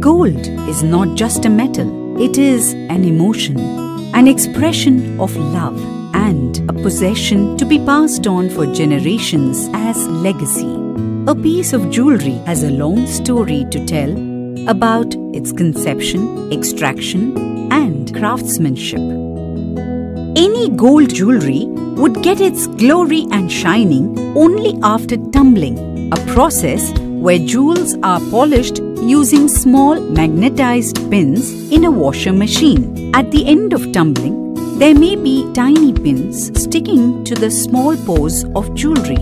Gold is not just a metal, it is an emotion, an expression of love, and a possession to be passed on for generations as legacy. A piece of jewelry has a long story to tell about its conception, extraction, and craftsmanship. Any gold jewelry would get its glory and shining only after tumbling, a process where jewels are polished using small magnetized pins in a washer machine. At the end of tumbling, there may be tiny pins sticking to the small pores of jewelry.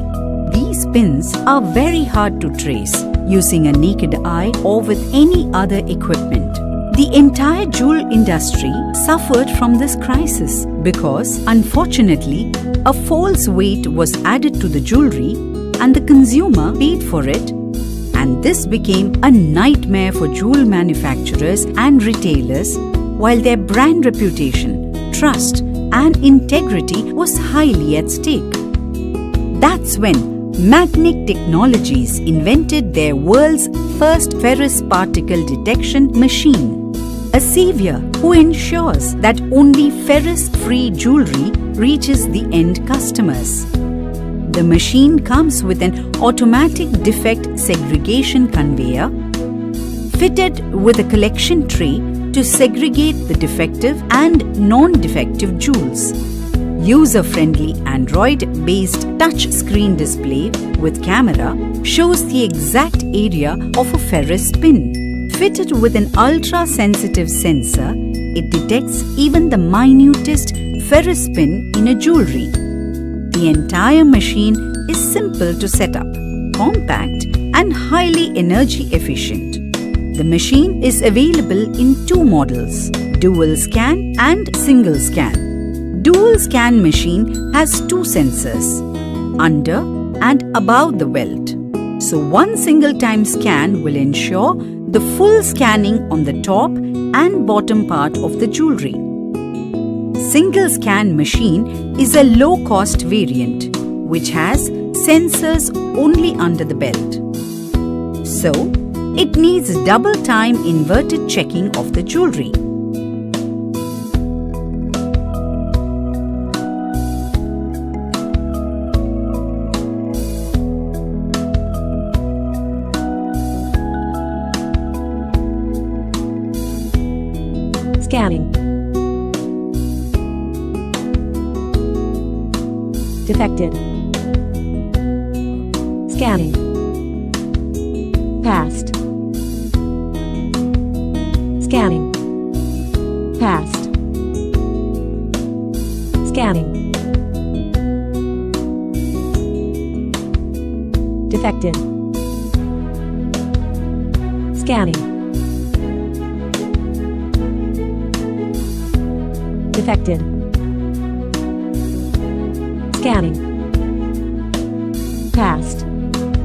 These pins are very hard to trace using a naked eye or with any other equipment. The entire jewel industry suffered from this crisis because, unfortunately, a false weight was added to the jewelry and the consumer paid for it and this became a nightmare for jewel manufacturers and retailers while their brand reputation, trust and integrity was highly at stake. That's when Magnic Technologies invented their world's first ferrous particle detection machine. A savior who ensures that only ferrous-free jewelry reaches the end customers. The machine comes with an automatic defect segregation conveyor fitted with a collection tray to segregate the defective and non-defective jewels. User-friendly Android-based touchscreen display with camera shows the exact area of a ferrous pin. Fitted with an ultra-sensitive sensor, it detects even the minutest ferrous pin in a jewelry. The entire machine is simple to set up, compact and highly energy efficient. The machine is available in two models, dual scan and single scan. Dual scan machine has two sensors, under and above the welt. So one single time scan will ensure the full scanning on the top and bottom part of the jewelry single scan machine is a low cost variant which has sensors only under the belt. So, it needs double time inverted checking of the jewelry. Defected. Scanning. Passed. Scanning. Passed. Scanning. Defected. Scanning. Defected. Scanning.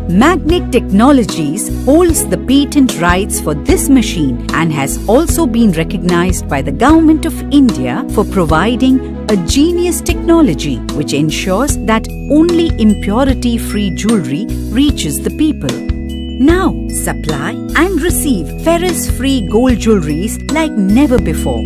Magnic Technologies holds the patent rights for this machine and has also been recognized by the Government of India for providing a genius technology which ensures that only impurity free jewelry reaches the people. Now, supply and receive ferrous free gold jewelries like never before.